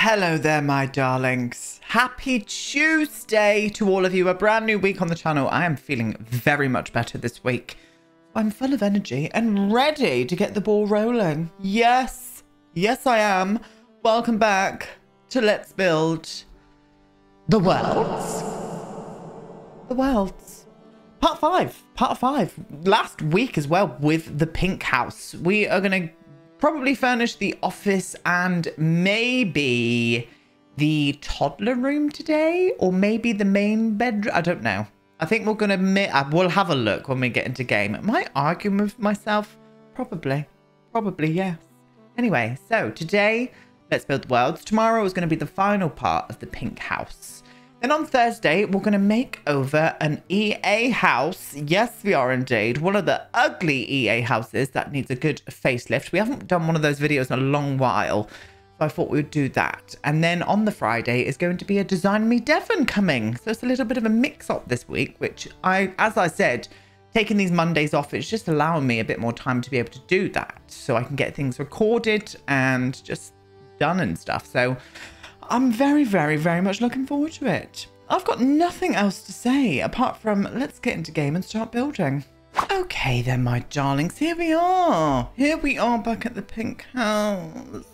Hello there, my darlings. Happy Tuesday to all of you. A brand new week on the channel. I am feeling very much better this week. I'm full of energy and ready to get the ball rolling. Yes, yes, I am. Welcome back to Let's Build the Worlds. The Worlds. Part five. Part five. Last week as well with the pink house. We are going to probably furnish the office and maybe the toddler room today or maybe the main bedroom. I don't know. I think we're going to, uh, we'll have a look when we get into game. Am I arguing with myself? Probably. Probably, yes. Anyway, so today, let's build worlds. Tomorrow is going to be the final part of the pink house. Then on Thursday, we're going to make over an EA house. Yes, we are indeed. One of the ugly EA houses that needs a good facelift. We haven't done one of those videos in a long while. So I thought we would do that. And then on the Friday is going to be a Design Me Devon coming. So it's a little bit of a mix-up this week, which I, as I said, taking these Mondays off, it's just allowing me a bit more time to be able to do that. So I can get things recorded and just done and stuff. So I'm very, very, very much looking forward to it. I've got nothing else to say apart from let's get into game and start building. Okay then, my darlings, here we are. Here we are back at the pink house.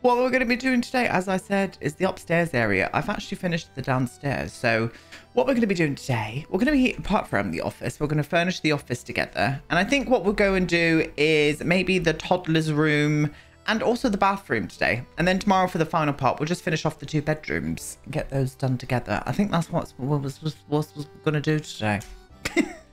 What we're going to be doing today, as I said, is the upstairs area. I've actually finished the downstairs. So what we're going to be doing today, we're going to be, apart from the office, we're going to furnish the office together. And I think what we'll go and do is maybe the toddler's room and also the bathroom today. And then tomorrow for the final part, we'll just finish off the two bedrooms and get those done together. I think that's what was, was, was, was going to do today.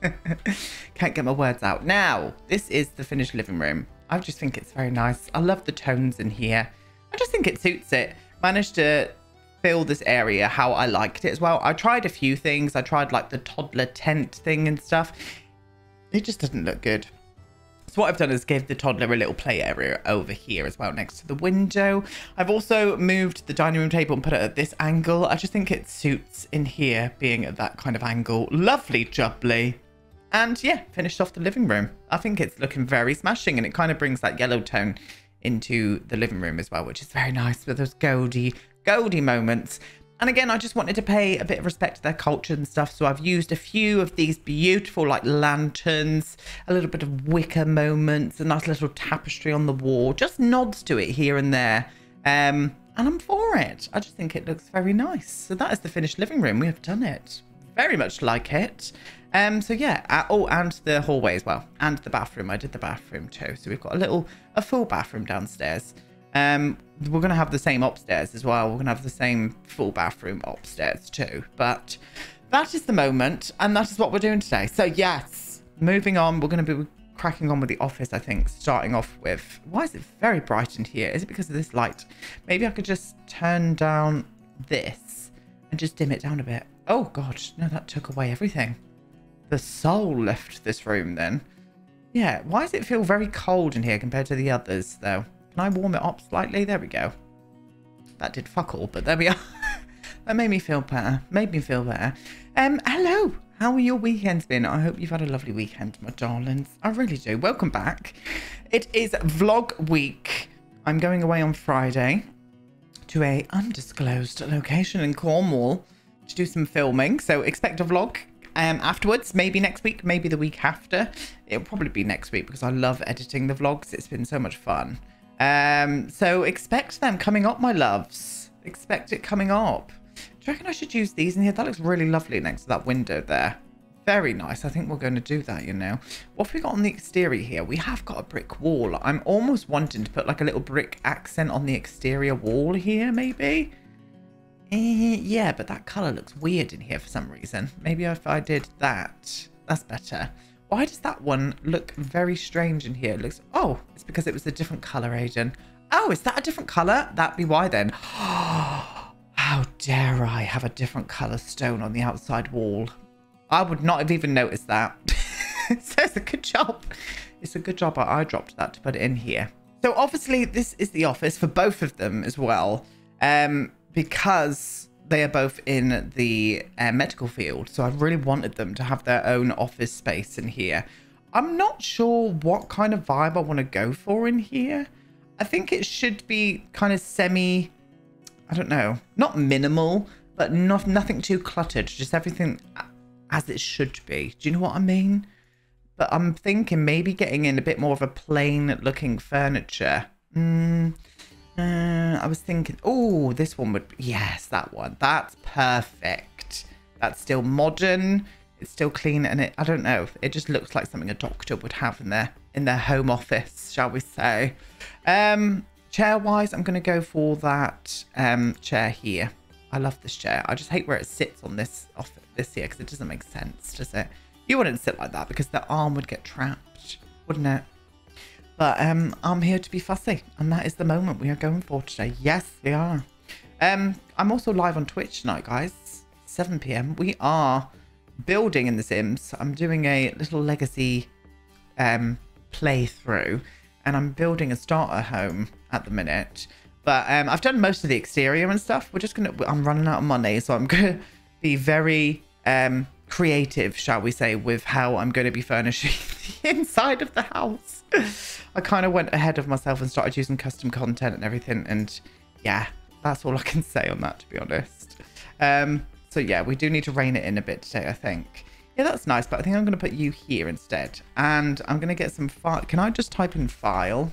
Can't get my words out. Now, this is the finished living room. I just think it's very nice. I love the tones in here. I just think it suits it. Managed to fill this area how I liked it as well. I tried a few things. I tried like the toddler tent thing and stuff. It just doesn't look good. So what I've done is give the toddler a little play area over here as well next to the window. I've also moved the dining room table and put it at this angle. I just think it suits in here being at that kind of angle. Lovely jubbly. And yeah, finished off the living room. I think it's looking very smashing and it kind of brings that yellow tone into the living room as well, which is very nice with those goldy, goldy moments. And again, I just wanted to pay a bit of respect to their culture and stuff. So I've used a few of these beautiful like lanterns, a little bit of wicker moments, a nice little tapestry on the wall, just nods to it here and there. Um, and I'm for it. I just think it looks very nice. So that is the finished living room. We have done it. Very much like it. Um, so yeah, uh, oh, and the hallway as well, and the bathroom. I did the bathroom too. So we've got a little, a full bathroom downstairs. Um, we're going to have the same upstairs as well. We're going to have the same full bathroom upstairs too. But that is the moment. And that is what we're doing today. So yes, moving on. We're going to be cracking on with the office, I think, starting off with... Why is it very bright in here? Is it because of this light? Maybe I could just turn down this and just dim it down a bit. Oh, God. No, that took away everything. The soul left this room then. Yeah, why does it feel very cold in here compared to the others, though? Can I warm it up slightly? There we go. That did fuck all, but there we are. that made me feel better. Made me feel better. Um, hello. How are your weekends been? I hope you've had a lovely weekend, my darlings. I really do. Welcome back. It is vlog week. I'm going away on Friday to a undisclosed location in Cornwall to do some filming. So expect a vlog um, afterwards, maybe next week, maybe the week after. It'll probably be next week because I love editing the vlogs. It's been so much fun. Um, so expect them coming up, my loves. Expect it coming up. Do you reckon I should use these in here? That looks really lovely next to that window there. Very nice. I think we're going to do that, you know. What have we got on the exterior here? We have got a brick wall. I'm almost wanting to put like a little brick accent on the exterior wall here, maybe. Eh, yeah, but that colour looks weird in here for some reason. Maybe if I did that, that's better. Why does that one look very strange in here? It looks... Oh, it's because it was a different colour, Aiden. Oh, is that a different colour? That'd be why then. How dare I have a different colour stone on the outside wall? I would not have even noticed that. so it's a good job. It's a good job I dropped that to put it in here. So obviously this is the office for both of them as well. Um, because they are both in the uh, medical field, so I really wanted them to have their own office space in here. I'm not sure what kind of vibe I want to go for in here. I think it should be kind of semi I don't know, not minimal, but not nothing too cluttered. Just everything as it should be. Do you know what I mean? But I'm thinking maybe getting in a bit more of a plain looking furniture. Mm, uh, I was thinking, oh, this one would, yes, that one. That's perfect. That's still modern. It's still clean, and it, I don't know, it just looks like something a doctor would have in their in their home office, shall we say. Um, chair wise, I'm going to go for that um, chair here. I love this chair. I just hate where it sits on this off this here because it doesn't make sense, does it? You wouldn't sit like that because the arm would get trapped, wouldn't it? But um, I'm here to be fussy, and that is the moment we are going for today. Yes, we are. Um, I'm also live on Twitch tonight, guys. 7 p.m. We are building in The Sims. I'm doing a little legacy um, playthrough, and I'm building a starter home at the minute. But um, I've done most of the exterior and stuff. We're just gonna. I'm running out of money, so I'm gonna be very um, creative, shall we say, with how I'm going to be furnishing the inside of the house. I kind of went ahead of myself and started using custom content and everything. And yeah, that's all I can say on that, to be honest. Um, so yeah, we do need to rein it in a bit today, I think. Yeah, that's nice, but I think I'm going to put you here instead. And I'm going to get some file. Can I just type in file?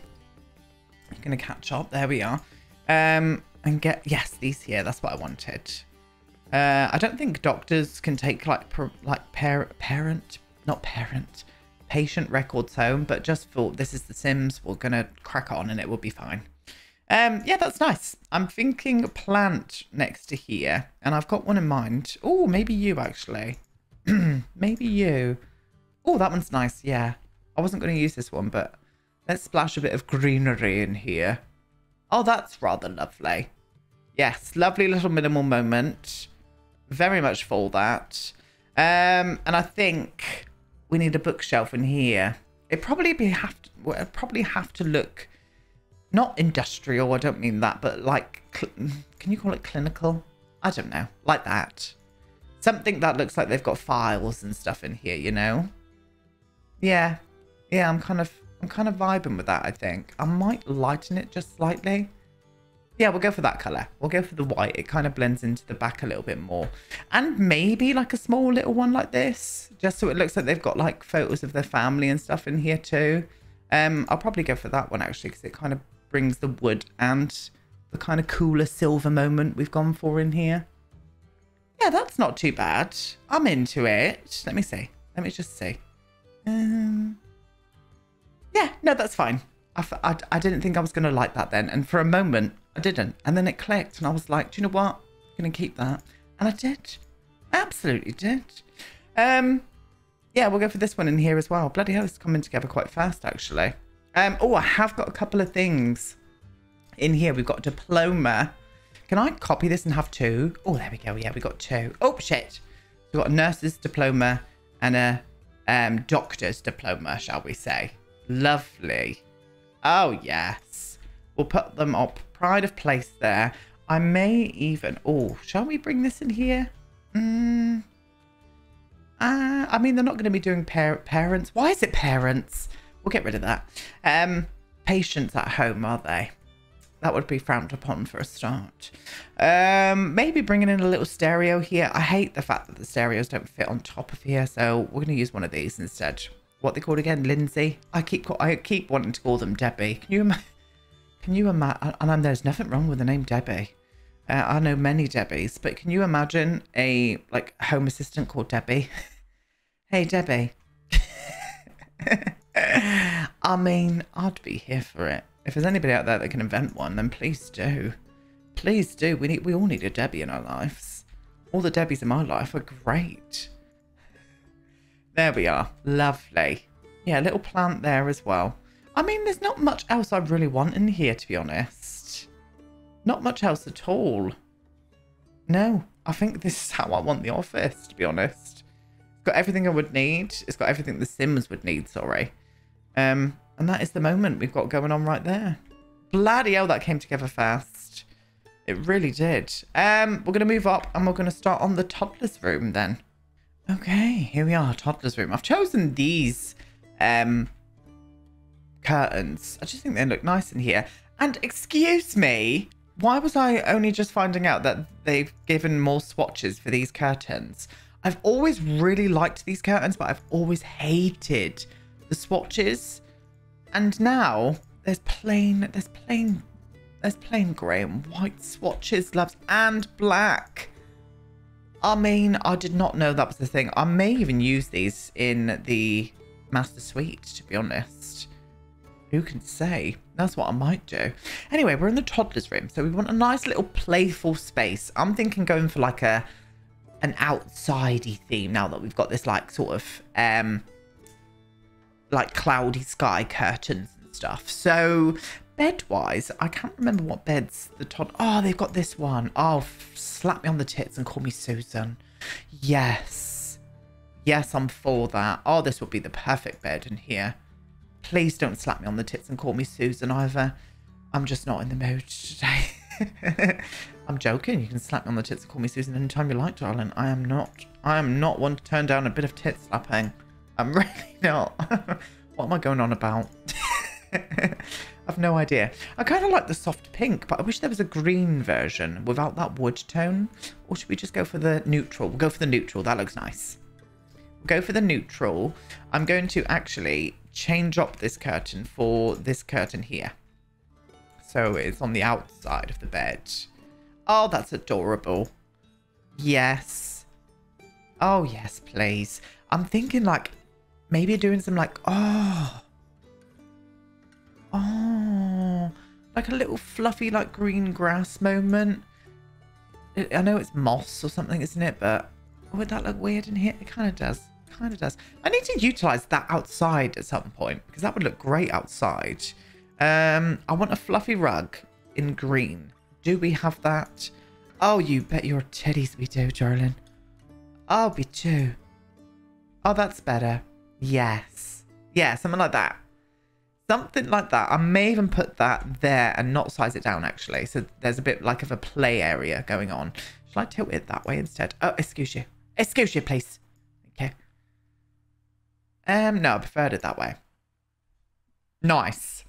I'm going to catch up. There we are. Um, and get, yes, these here. That's what I wanted. Uh, I don't think doctors can take like like par parent, not parent, patient records home, but just for this is The Sims, we're gonna crack on and it will be fine. Um, yeah, that's nice. I'm thinking plant next to here, and I've got one in mind. Oh, maybe you actually. maybe you. Oh, that one's nice. Yeah, I wasn't going to use this one, but let's splash a bit of greenery in here. Oh, that's rather lovely. Yes, lovely little minimal moment very much for that. Um, and I think we need a bookshelf in here. It probably be have to, probably have to look not industrial. I don't mean that, but like, can you call it clinical? I don't know, like that. Something that looks like they've got files and stuff in here, you know? Yeah, yeah. I'm kind of, I'm kind of vibing with that. I think I might lighten it just slightly. Yeah, we'll go for that colour. We'll go for the white. It kind of blends into the back a little bit more. And maybe like a small little one like this. Just so it looks like they've got like photos of their family and stuff in here too. Um, I'll probably go for that one actually because it kind of brings the wood and the kind of cooler silver moment we've gone for in here. Yeah, that's not too bad. I'm into it. Let me see. Let me just see. Um, yeah, no, that's fine. I, I, I didn't think I was going to like that then. And for a moment, I didn't. And then it clicked and I was like, do you know what? I'm going to keep that. And I did. I absolutely did. Um, yeah, we'll go for this one in here as well. Bloody hell, it's coming together quite fast, actually. Um, oh, I have got a couple of things in here. We've got diploma. Can I copy this and have two? Oh, there we go. Yeah, we got two. Oh, shit. We've got a nurse's diploma and a um, doctor's diploma, shall we say. Lovely. Oh, yes. We'll put them up pride of place there. I may even... Oh, shall we bring this in here? Mm, uh, I mean, they're not going to be doing par parents. Why is it parents? We'll get rid of that. Um, patients at home, are they? That would be frowned upon for a start. Um, maybe bringing in a little stereo here. I hate the fact that the stereos don't fit on top of here, so we're going to use one of these instead. What they called again? Lindsay? I keep I keep wanting to call them Debbie. Can you imagine? Can you imagine? And there's nothing wrong with the name Debbie. Uh, I know many Debbies, but can you imagine a like home assistant called Debbie? hey, Debbie. I mean, I'd be here for it. If there's anybody out there that can invent one, then please do. Please do. We need. We all need a Debbie in our lives. All the Debbies in my life are great. There we are. Lovely. Yeah, little plant there as well. I mean, there's not much else I really want in here, to be honest. Not much else at all. No, I think this is how I want the office, to be honest. It's got everything I would need. It's got everything the Sims would need, sorry. Um, and that is the moment we've got going on right there. Bloody hell, that came together fast. It really did. Um, we're going to move up and we're going to start on the toddler's room then. Okay, here we are, toddler's room. I've chosen these um, curtains. I just think they look nice in here. And excuse me, why was I only just finding out that they've given more swatches for these curtains? I've always really liked these curtains, but I've always hated the swatches. And now there's plain, there's plain, there's plain grey and white swatches, loves, and black. I mean, I did not know that was the thing. I may even use these in the master suite, to be honest. Who can say? That's what I might do. Anyway, we're in the toddler's room, so we want a nice little playful space. I'm thinking going for like a an outsidey theme now that we've got this like sort of um like cloudy sky curtains and stuff. So bed-wise, I can't remember what beds the Todd. Oh, they've got this one. Oh, slap me on the tits and call me Susan. Yes. Yes, I'm for that. Oh, this would be the perfect bed in here. Please don't slap me on the tits and call me Susan either. I'm just not in the mood today. I'm joking. You can slap me on the tits and call me Susan anytime you like, darling. I am not. I am not one to turn down a bit of tit slapping. I'm really not. what am I going on about? I've no idea. I kind of like the soft pink, but I wish there was a green version without that wood tone. Or should we just go for the neutral? We'll go for the neutral. That looks nice. Go for the neutral. I'm going to actually change up this curtain for this curtain here. So it's on the outside of the bed. Oh, that's adorable. Yes. Oh, yes, please. I'm thinking like maybe doing some like, oh. Oh. Like a little fluffy like green grass moment. I know it's moss or something, isn't it? But would that look weird in here? It kind of does kind of does. I need to utilize that outside at some point because that would look great outside. Um, I want a fluffy rug in green. Do we have that? Oh, you bet your titties we do, darling. Oh, we do. Oh, that's better. Yes. Yeah, something like that. Something like that. I may even put that there and not size it down, actually. So there's a bit like of a play area going on. Shall I tilt it that way instead? Oh, excuse you. Excuse you, please. Okay. Um, no, I preferred it that way. Nice.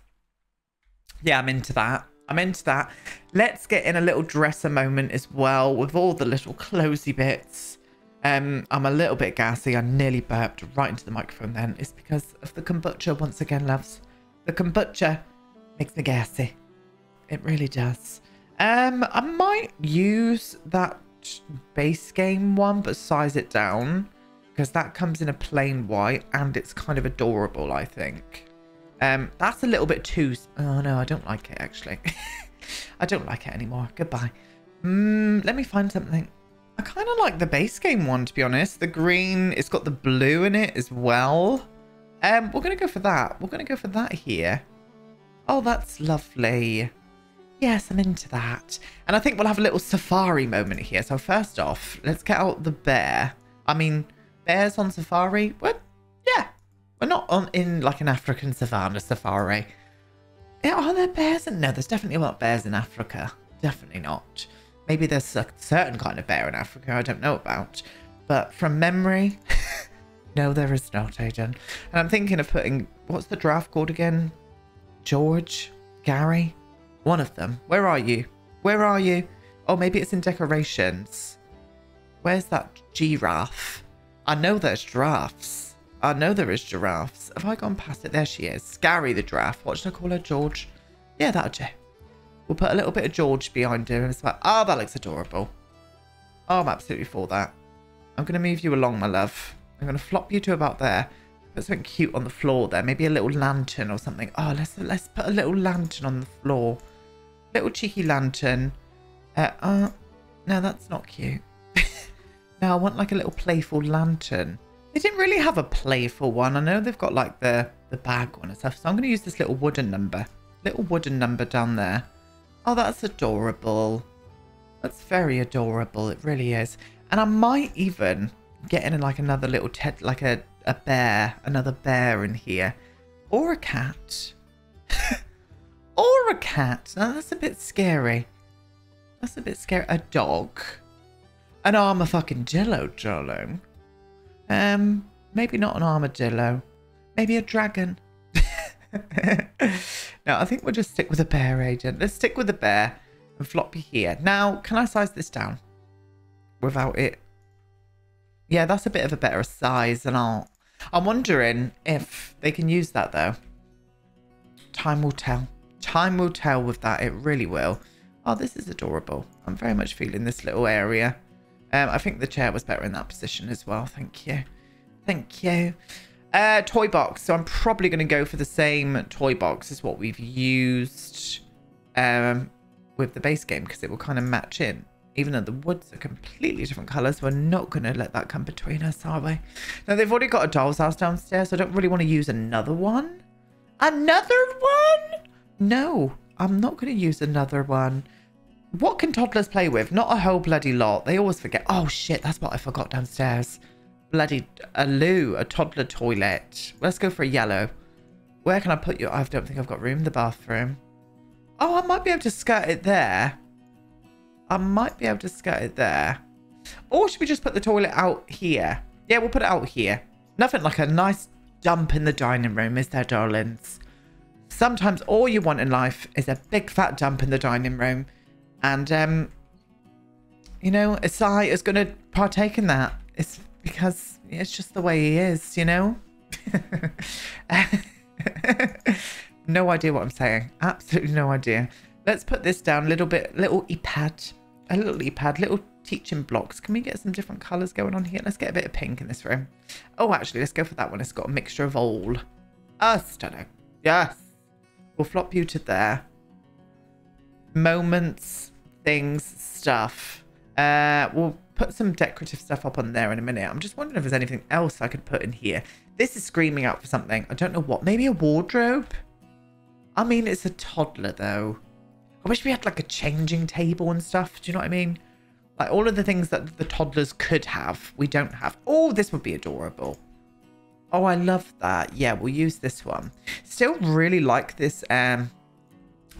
Yeah, I'm into that. I'm into that. Let's get in a little dresser moment as well with all the little closey bits. Um, I'm a little bit gassy. I nearly burped right into the microphone then. It's because of the kombucha once again, loves. The kombucha makes me gassy. It really does. Um, I might use that base game one, but size it down because that comes in a plain white and it's kind of adorable, I think. Um, that's a little bit too... Oh, no, I don't like it, actually. I don't like it anymore. Goodbye. Mm, let me find something. I kind of like the base game one, to be honest. The green, it's got the blue in it as well. Um, we're going to go for that. We're going to go for that here. Oh, that's lovely. Yes, I'm into that. And I think we'll have a little safari moment here. So first off, let's get out the bear. I mean, bears on safari? What? Yeah. We're not on in like an African savannah safari. Yeah, are there bears? No, there's definitely not bears in Africa. Definitely not. Maybe there's a certain kind of bear in Africa I don't know about. But from memory, no, there is not, Aiden. And I'm thinking of putting, what's the draft called again? George? Gary? One of them. Where are you? Where are you? Oh, maybe it's in decorations. Where's that giraffe? I know there's giraffes. I know there is giraffes. Have I gone past it? There she is. Gary the giraffe. What should I call her? George? Yeah, that'll do. We'll put a little bit of George behind her. It's like, oh, that looks adorable. Oh, I'm absolutely for that. I'm going to move you along, my love. I'm going to flop you to about there. Put something cute on the floor there. Maybe a little lantern or something. Oh, let's let's put a little lantern on the floor. Little cheeky lantern. Uh, uh no, that's not cute. No, I want like a little playful lantern. They didn't really have a playful one. I know they've got like the, the bag one and stuff. So I'm going to use this little wooden number. Little wooden number down there. Oh, that's adorable. That's very adorable. It really is. And I might even get in like another little ted, like a, a bear, another bear in here. Or a cat. or a cat. Now that's a bit scary. That's a bit scary. A dog. An armor fucking jello, darling. Um, maybe not an armadillo. Maybe a dragon. no, I think we'll just stick with a bear agent. Let's stick with the bear. and flop you here. Now, can I size this down without it? Yeah, that's a bit of a better size and I'll... I'm wondering if they can use that though. Time will tell. Time will tell with that. It really will. Oh, this is adorable. I'm very much feeling this little area. Um, I think the chair was better in that position as well. Thank you. Thank you. Uh, toy box. So I'm probably going to go for the same toy box as what we've used um, with the base game because it will kind of match in. Even though the woods are completely different colours, we're not going to let that come between us, are we? Now, they've already got a doll's house downstairs, so I don't really want to use another one. Another one? No, I'm not going to use another one. What can toddlers play with? Not a whole bloody lot. They always forget. Oh, shit, that's what I forgot downstairs. Bloody a loo, a toddler toilet. Let's go for a yellow. Where can I put you? I don't think I've got room in the bathroom. Oh, I might be able to skirt it there. I might be able to skirt it there. Or should we just put the toilet out here? Yeah, we'll put it out here. Nothing like a nice dump in the dining room, is there, darlings? Sometimes all you want in life is a big fat dump in the dining room. And, um, you know, Asai is going to partake in that. It's because it's just the way he is, you know? no idea what I'm saying. Absolutely no idea. Let's put this down a little bit, little e-pad, a little e-pad, little teaching blocks. Can we get some different colours going on here? Let's get a bit of pink in this room. Oh, actually, let's go for that one. It's got a mixture of all. Oh, stunning. Yes. We'll flop you to there. Moments, things, stuff. Uh, we'll put some decorative stuff up on there in a minute. I'm just wondering if there's anything else I could put in here. This is screaming out for something. I don't know what. Maybe a wardrobe? I mean, it's a toddler, though. I wish we had, like, a changing table and stuff. Do you know what I mean? Like, all of the things that the toddlers could have, we don't have. Oh, this would be adorable. Oh, I love that. Yeah, we'll use this one. Still really like this um,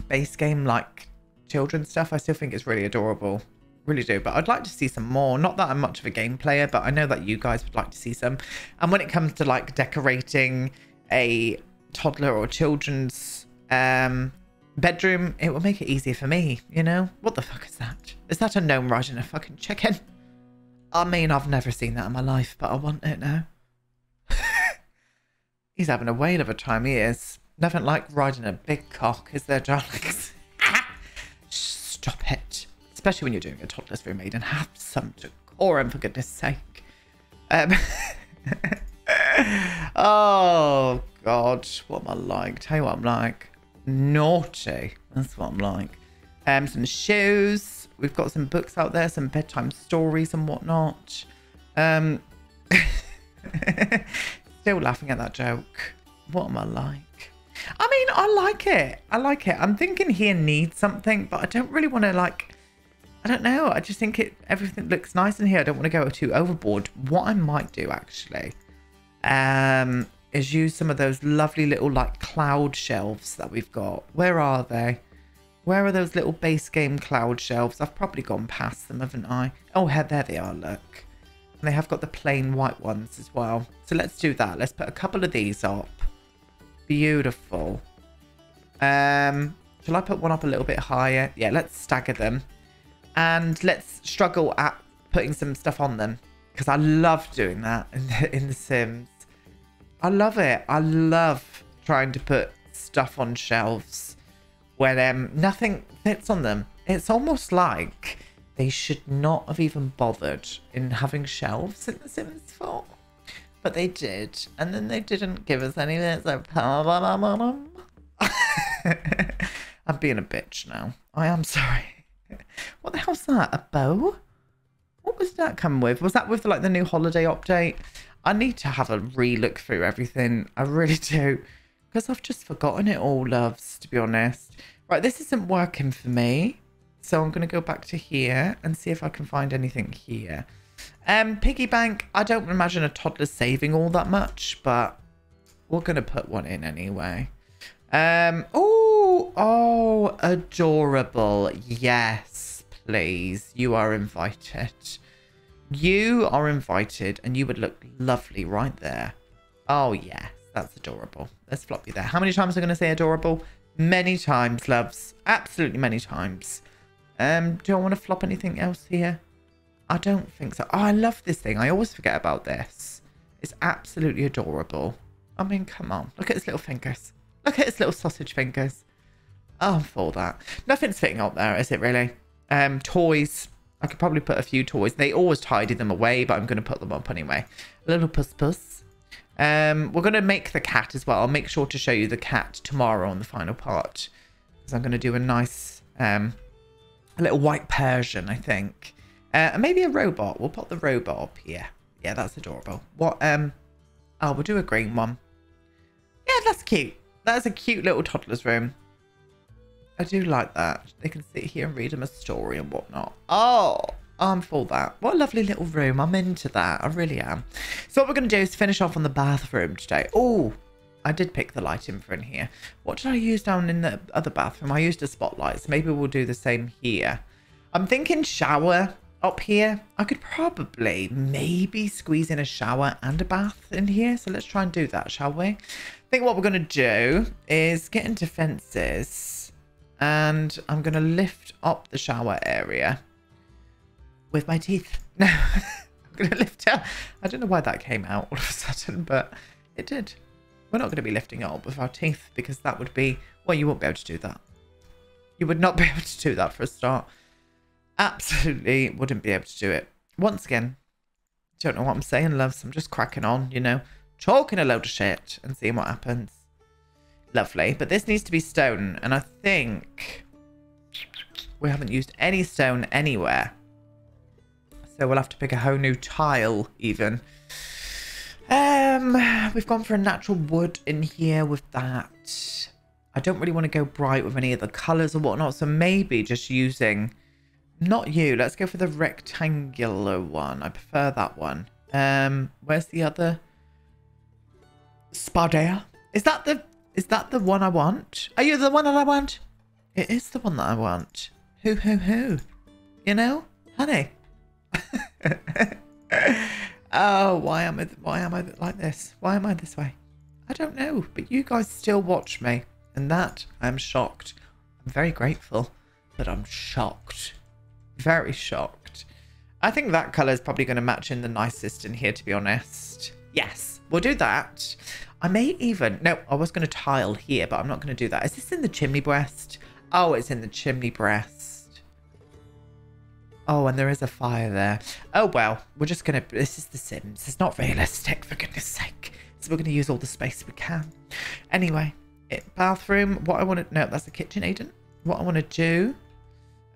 base game, like, children stuff. I still think it's really adorable. Really do but i'd like to see some more. Not that i'm much of a game player but i know that you guys would like to see some. And when it comes to like decorating a toddler or children's um bedroom it will make it easier for me you know? What the fuck is that? Is that a gnome riding a fucking chicken? I mean i've never seen that in my life but i want it now he's having a whale of a time he is nothing like riding a big cock is there darlings stop it especially when you're doing a toddler's room maiden, have some decorum for goodness sake. Um, oh God, what am I like? Tell you what I'm like. Naughty. That's what I'm like. Um, some shoes. We've got some books out there, some bedtime stories and whatnot. Um, still laughing at that joke. What am I like? I mean, I like it. I like it. I'm thinking he needs something, but I don't really want to like I don't know. I just think it everything looks nice in here. I don't want to go too overboard. What I might do actually um, is use some of those lovely little like cloud shelves that we've got. Where are they? Where are those little base game cloud shelves? I've probably gone past them, haven't I? Oh, there they are, look. And they have got the plain white ones as well. So let's do that. Let's put a couple of these up. Beautiful. Um, shall I put one up a little bit higher? Yeah, let's stagger them and let's struggle at putting some stuff on them because I love doing that in the, in the Sims. I love it. I love trying to put stuff on shelves when um, nothing fits on them. It's almost like they should not have even bothered in having shelves in The Sims 4. But they did. And then they didn't give us any So I'm being a bitch now. I am sorry. What the hell's that? A bow? What was that come with? Was that with like the new holiday update? I need to have a re-look through everything. I really do. Because I've just forgotten it all, loves, to be honest. Right, this isn't working for me. So I'm going to go back to here and see if I can find anything here. Um, piggy bank, I don't imagine a toddler's saving all that much, but we're going to put one in anyway. Um, oh, oh, adorable. Yes, please. You are invited. You are invited and you would look lovely right there. Oh, yes, that's adorable. Let's flop you there. How many times am I going to say adorable? Many times, loves. Absolutely many times. Um, do I want to flop anything else here? I don't think so. Oh, I love this thing. I always forget about this. It's absolutely adorable. I mean, come on. Look at his little fingers. Look at his little sausage fingers. Oh, for that. Nothing's fitting up there, is it really? Um, toys. I could probably put a few toys. They always tidy them away, but I'm going to put them up anyway. Little puss puss. Um, we're going to make the cat as well. I'll make sure to show you the cat tomorrow on the final part. Because I'm going to do a nice, um, a little white Persian, I think. Uh, and maybe a robot. We'll put the robot up here. Yeah, that's adorable. What, um, oh, we'll do a green one. Yeah, that's cute. That's a cute little toddler's room. I do like that. They can sit here and read them a story and whatnot. Oh, I'm for that. What a lovely little room. I'm into that. I really am. So what we're going to do is finish off on the bathroom today. Oh, I did pick the lighting for in here. What did I use down in the other bathroom? I used a spotlight. So maybe we'll do the same here. I'm thinking shower up here. I could probably maybe squeeze in a shower and a bath in here. So let's try and do that, shall we? I think what we're going to do is get into fences and I'm going to lift up the shower area with my teeth. No, I'm going to lift up. I don't know why that came out all of a sudden, but it did. We're not going to be lifting it up with our teeth because that would be, well, you won't be able to do that. You would not be able to do that for a start. Absolutely wouldn't be able to do it. Once again, don't know what I'm saying, loves. I'm just cracking on, you know, talking a load of shit and seeing what happens. Lovely. But this needs to be stone. And I think we haven't used any stone anywhere. So we'll have to pick a whole new tile even. Um, we've gone for a natural wood in here with that. I don't really want to go bright with any of the colours or whatnot. So maybe just using, not you. Let's go for the rectangular one. I prefer that one. Um, where's the other? Spa Day. Is that the, is that the one I want? Are you the one that I want? It is the one that I want. Who, who, who? You know, honey. oh, why am I? Why am I like this? Why am I this way? I don't know, but you guys still watch me, and that I'm shocked. I'm very grateful, but I'm shocked, very shocked. I think that colour is probably going to match in the nicest in here, to be honest. Yes, we'll do that. I may even... No, I was going to tile here, but I'm not going to do that. Is this in the chimney breast? Oh, it's in the chimney breast. Oh, and there is a fire there. Oh, well, we're just going to... This is The Sims. It's not realistic, for goodness sake. So we're going to use all the space we can. Anyway, it, bathroom. What I want to... No, that's the kitchen, Aiden. What I want to do...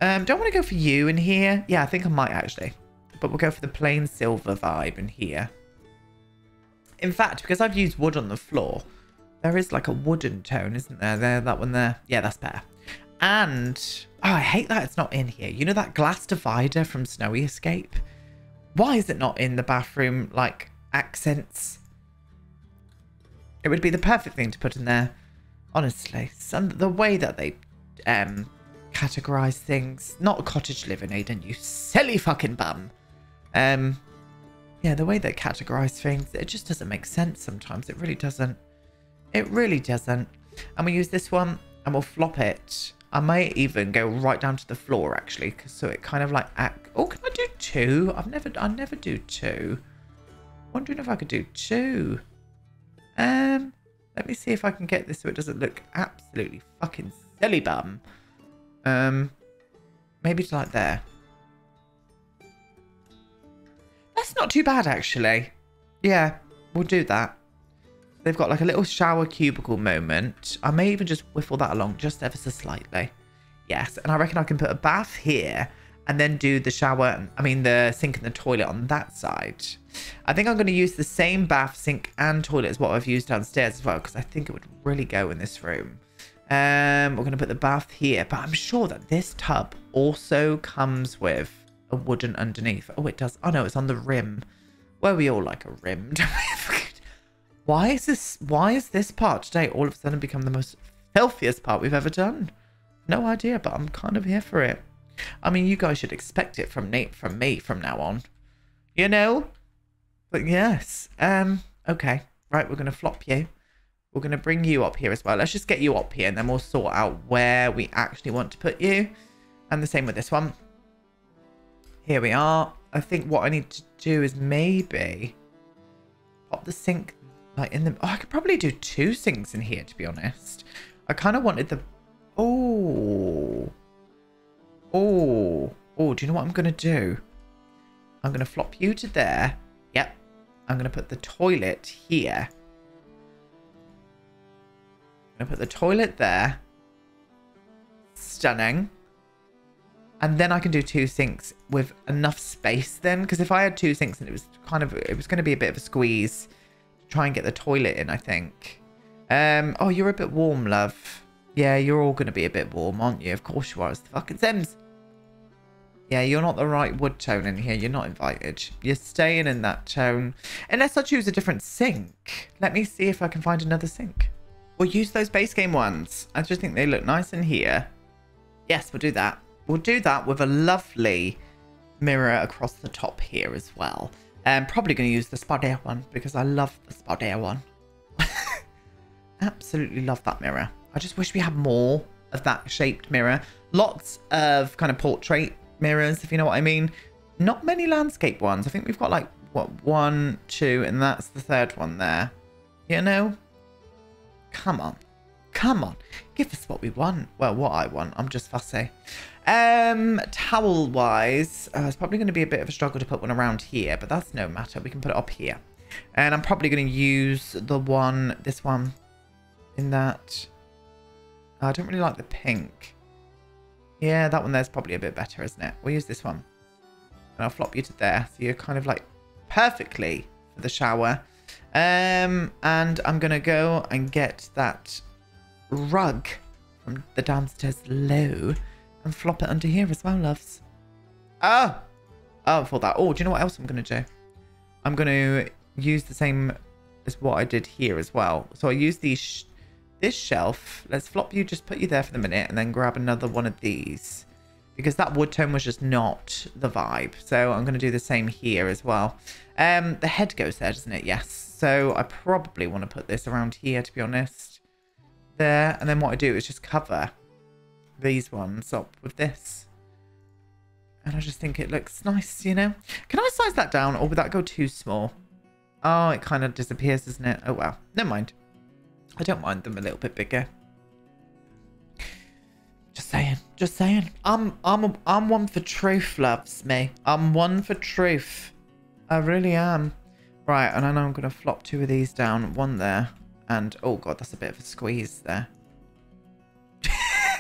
Um, don't want to go for you in here. Yeah, I think I might actually. But we'll go for the plain silver vibe in here. In fact, because I've used wood on the floor, there is like a wooden tone, isn't there? There, that one there. Yeah, that's better. And, oh, I hate that it's not in here. You know that glass divider from Snowy Escape? Why is it not in the bathroom, like, accents? It would be the perfect thing to put in there. Honestly, some the way that they um categorize things. Not cottage living, Aiden, you silly fucking bum. Um, yeah, the way they categorize things, it just doesn't make sense sometimes. It really doesn't. It really doesn't. And we use this one and we'll flop it I might even go right down to the floor actually, cause so it kind of like act. Oh, can I do two? I've never, I never do two. Wondering if I could do two. Um, let me see if I can get this so it doesn't look absolutely fucking silly bum. Um, maybe to like there. That's not too bad actually. Yeah, we'll do that. They've got like a little shower cubicle moment. I may even just whiffle that along just ever so slightly. Yes, and I reckon I can put a bath here and then do the shower, I mean the sink and the toilet on that side. I think I'm going to use the same bath, sink and toilet as what I've used downstairs as well because I think it would really go in this room. Um, we're going to put the bath here, but I'm sure that this tub also comes with a wooden underneath. Oh, it does. Oh, no, it's on the rim. Well, we all like a rim? Why is this why is this part today all of a sudden become the most healthiest part we've ever done? No idea, but I'm kind of here for it. I mean, you guys should expect it from Nate from me from now on. You know? But yes. Um, okay. Right, we're gonna flop you. We're gonna bring you up here as well. Let's just get you up here and then we'll sort out where we actually want to put you. And the same with this one. Here we are. I think what I need to do is maybe pop the sink like in the... Oh, I could probably do two sinks in here, to be honest. I kind of wanted the... Oh. Oh. Oh, do you know what I'm going to do? I'm going to flop you to there. Yep. I'm going to put the toilet here. I'm going to put the toilet there. Stunning. And then I can do two sinks with enough space then. Because if I had two sinks and it was kind of, it was going to be a bit of a squeeze try and get the toilet in, I think. Um, oh, you're a bit warm, love. Yeah, you're all going to be a bit warm, aren't you? Of course you are. It's the fucking Sims. Yeah, you're not the right wood tone in here. You're not invited. You're staying in that tone. Unless I choose a different sink. Let me see if I can find another sink. We'll use those base game ones. I just think they look nice in here. Yes, we'll do that. We'll do that with a lovely mirror across the top here as well. I'm probably going to use the Spa Day one because I love the Spa Day one. Absolutely love that mirror. I just wish we had more of that shaped mirror. Lots of kind of portrait mirrors, if you know what I mean. Not many landscape ones. I think we've got like, what, one, two, and that's the third one there. You know? Come on. Come on. Give us what we want. Well, what I want. I'm just fussy. Um, Towel-wise, uh, it's probably going to be a bit of a struggle to put one around here, but that's no matter. We can put it up here. And I'm probably going to use the one, this one, in that. I don't really like the pink. Yeah, that one there's probably a bit better, isn't it? We'll use this one. And I'll flop you to there. So you're kind of like perfectly for the shower. Um, and I'm going to go and get that rug from the downstairs low and flop it under here as well, loves. Oh! Oh, for that. Oh, do you know what else I'm going to do? I'm going to use the same as what I did here as well. So I use these sh this shelf. Let's flop you, just put you there for the minute, and then grab another one of these. Because that wood tone was just not the vibe. So I'm going to do the same here as well. Um, The head goes there, doesn't it? Yes. So I probably want to put this around here, to be honest. There. And then what I do is just cover these ones up with this. And I just think it looks nice, you know? Can I size that down or would that go too small? Oh, it kind of disappears, doesn't it? Oh, well. Never mind. I don't mind them a little bit bigger. Just saying. Just saying. I'm I'm I'm one for truth, loves me. I'm one for truth. I really am. Right, and I know I'm going to flop two of these down. One there. And, oh god, that's a bit of a squeeze there.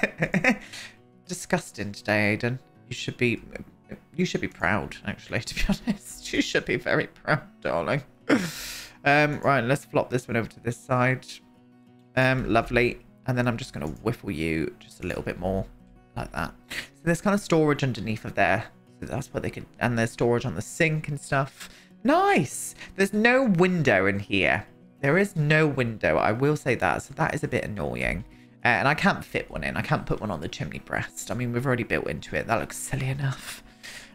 Disgusting today, Aiden. You should be... You should be proud, actually, to be honest. You should be very proud, darling. um, right, let's flop this one over to this side. Um, lovely. And then I'm just going to whiffle you just a little bit more like that. So there's kind of storage underneath of there. So that's what they could... And there's storage on the sink and stuff. Nice. There's no window in here. There is no window. I will say that. So that is a bit annoying. Uh, and I can't fit one in. I can't put one on the chimney breast. I mean, we've already built into it. That looks silly enough.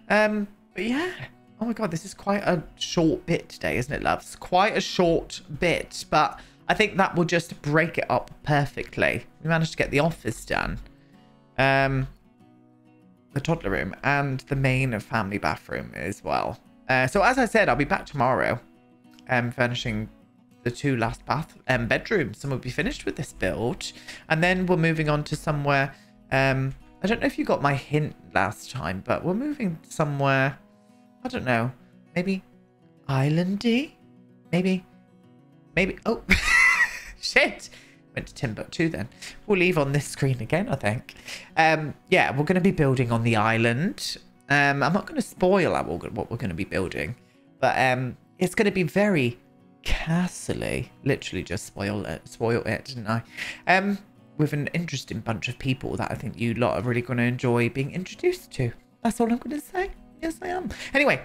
Um, but yeah. Oh my god, this is quite a short bit today, isn't it, loves? Quite a short bit, but I think that will just break it up perfectly. We managed to get the office done. Um, the toddler room and the main family bathroom as well. Uh, so as I said, I'll be back tomorrow, um, furnishing the two last bath um, bedrooms, and we'll be finished with this build. And then we're moving on to somewhere. Um, I don't know if you got my hint last time, but we're moving somewhere. I don't know, maybe islandy, maybe, maybe. Oh, shit. Went to Timbuktu then. We'll leave on this screen again, I think. Um, yeah, we're going to be building on the island. Um, I'm not going to spoil what we're going to be building, but um, it's going to be very castle Literally just spoil it, spoil it, didn't I? Um, with an interesting bunch of people that I think you lot are really going to enjoy being introduced to. That's all I'm going to say. Yes, I am. Anyway,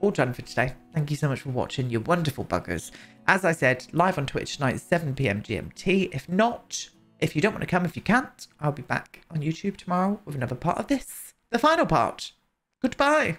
all done for today. Thank you so much for watching, you wonderful buggers. As I said, live on Twitch tonight, 7pm GMT. If not, if you don't want to come, if you can't, I'll be back on YouTube tomorrow with another part of this. The final part. Goodbye.